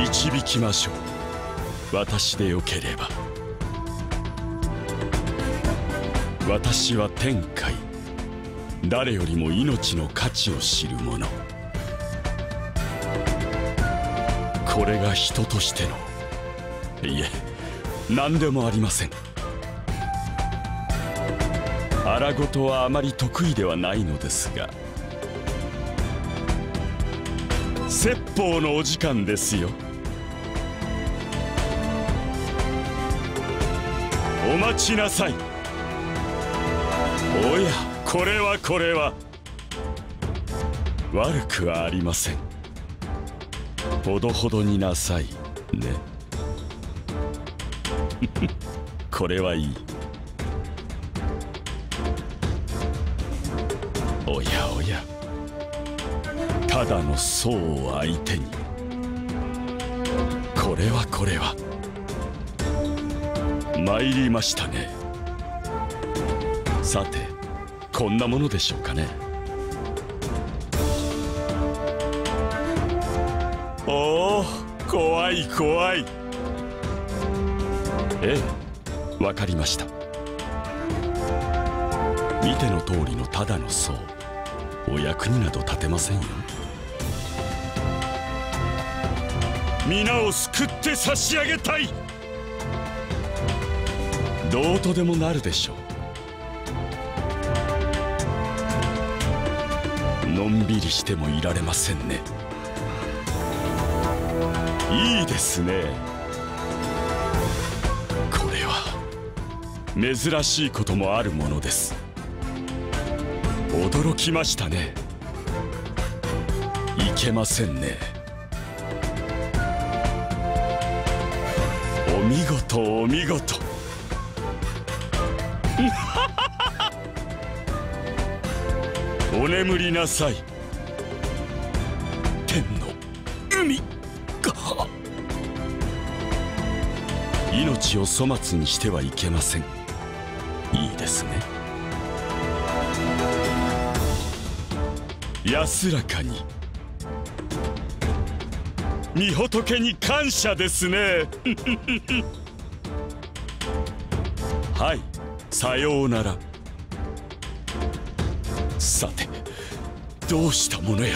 導きましょう。私でよければ。私は天界誰よりも命の価値を知る者。これが人としての。いえ何でもありません。荒事はあまり得意ではないのですが。説法のお時間ですよ。お待ちなさい。おやこれはこれは。悪くはありません。ほどほどになさいね。これはいい。おやおや。ただの僧を相手に。これはこれは。参りましたね。さてこんなものでしょうかね。おお怖い怖い。ええわかりました。見ての通りのただの僧お役になど立てませんよ。皆を救って差し上げたい。どうとでもなるでしょう。のんびりしてもいられませんね。いいですね。これは珍しいこともあるものです。驚きましたね。いけませんね。お見事お見事。お眠りなさい。天の海が命を粗末にしてはいけません。いいですね。安らかに。御仏に感謝ですね。はい。さようなら。さてどうしたものや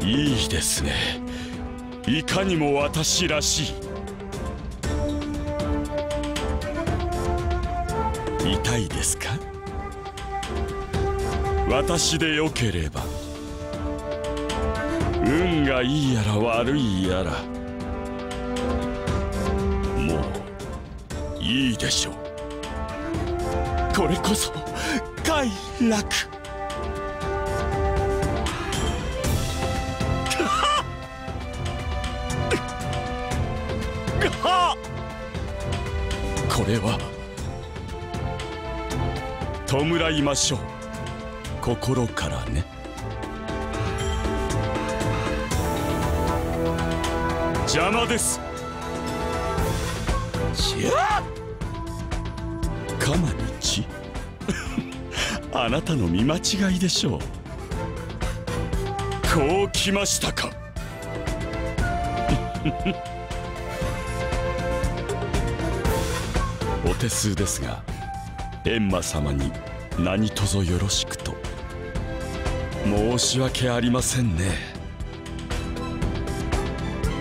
ら。いいですね。いかにも私らしい。痛いですか？私でよければ。運がいいやら悪いやら。いいでしょう。これこそ快楽。これは弔いましょう。心からね。邪魔です。しゃかまにち あなたの見間違いでしょう。こうきましたか。お手数ですが閻魔様に何卒よろしくと。申し訳ありませんね。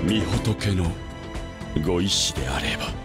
御仏のご意志であれば。